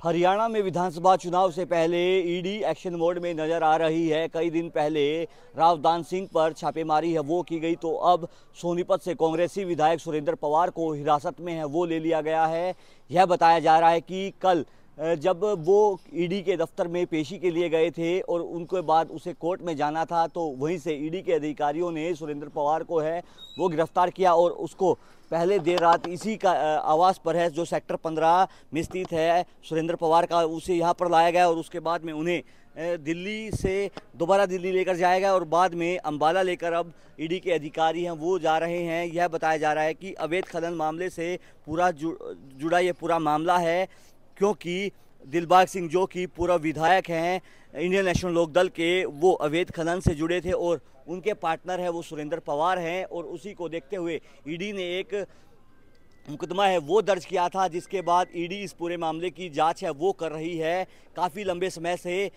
हरियाणा में विधानसभा चुनाव से पहले ईडी एक्शन मोड में नज़र आ रही है। कई दिन पहले रावदान सिंह पर छापेमारी है, वो की गई तो अब सोनीपत से कांग्रेसी विधायक सुरेंद्र पवार को हिरासत में है, वो ले लिया गया है। यह बताया जा रहा है कि कल जब वो ईडी के दफ्तर में पेशी के लिए गए थे और उनके बाद उसे कोर्ट में जाना था तो वहीं से ईडी के अधिकारियों ने सुरेंद्र पवार को है, वो गिरफ़्तार किया और उसको पहले देर रात इसी का आवास पर है, जो सेक्टर पंद्रह में स्थित है, सुरेंद्र पवार का उसे यहाँ पर लाया गया और उसके बाद में उन्हें दिल्ली से दोबारा दिल्ली लेकर जाएगा और बाद में अंबाला लेकर अब ईडी के अधिकारी हैं, वो जा रहे हैं। यह बताया जा रहा है कि अवैध खनन मामले से पूरा जुड़ा ये पूरा मामला है। क्योंकि दिलबाग सिंह, जो कि पूरा विधायक हैं, इंडियन नेशनल लोक दल के, वो अवैध खनन से जुड़े थे और उनके पार्टनर है वो सुरेंद्र पवार हैं और उसी को देखते हुए ईडी ने एक मुकदमा है वो दर्ज किया था, जिसके बाद ईडी इस पूरे मामले की जाँच है, वो कर रही है। काफ़ी लंबे समय से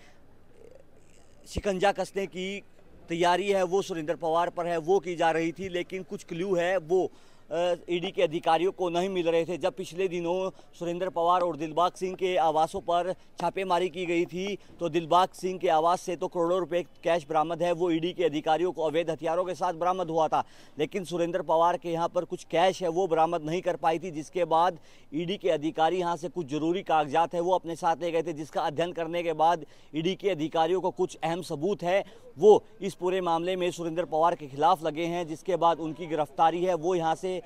शिकंजा कसने की तैयारी है, वो सुरेंद्र पवार पर है, वो की जा रही थी, लेकिन कुछ क्ल्यू है, वो ईडी के अधिकारियों को नहीं मिल रहे थे। जब पिछले दिनों सुरेंद्र पवार और दिलबाग सिंह के आवासों पर छापेमारी की गई थी तो दिलबाग सिंह के आवास से तो करोड़ों रुपए कैश बरामद है। वो ईडी के अधिकारियों को अवैध हथियारों के साथ बरामद हुआ था, लेकिन सुरेंद्र पवार के यहाँ पर कुछ कैश है, वो बरामद नहीं कर पाई थी, जिसके बाद ईडी के अधिकारी यहाँ से कुछ ज़रूरी कागजात है, वो अपने साथ ले गए थे, जिसका अध्ययन करने के बाद ईडी के अधिकारियों को कुछ अहम सबूत है। वो इस पूरे मामले में सुरेंद्र पवार के खिलाफ लगे हैं, जिसके बाद उनकी गिरफ्तारी है। वो यहाँ से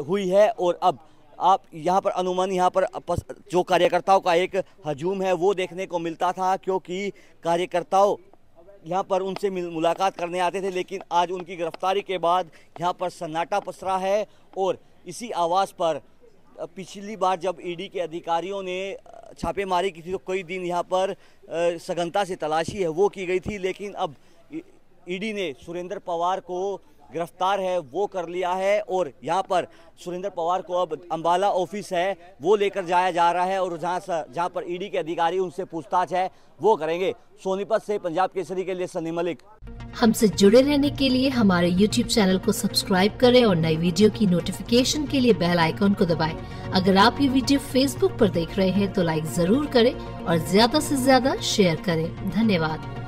हुई है और अब आप यहाँ पर अनुमान, यहाँ पर जो कार्यकर्ताओं का एक हजूम है, वो देखने को मिलता था क्योंकि कार्यकर्ताओं यहाँ पर उनसे मुलाकात करने आते थे, लेकिन आज उनकी गिरफ्तारी के बाद यहाँ पर सन्नाटा पसरा है और इसी आवाज़ पर पिछली बार जब ईडी के अधिकारियों ने छापेमारी की थी तो कई दिन यहाँ पर सघनता से तलाशी है, वो की गई थी, लेकिन अब ईडी ने सुरेंद्र पवार को गिरफ़्तार है, वो कर लिया है और यहाँ पर सुरेंद्र पवार को अब अंबाला ऑफ़िस है, वो लेकर जाया जा रहा है और जहाँ जहाँ पर ईडी के अधिकारी उनसे पूछताछ है, वो करेंगे। सोनीपत से पंजाब केसरी के लिए सनी मलिक। हमसे जुड़े रहने के लिए हमारे YouTube चैनल को सब्सक्राइब करें और नई वीडियो की नोटिफिकेशन के लिए बेल आइकॉन को दबाएँ। अगर आप ये वीडियो Facebook पर देख रहे हैं तो लाइक ज़रूर करें और ज़्यादा से ज़्यादा शेयर करें। धन्यवाद।